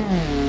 Mm.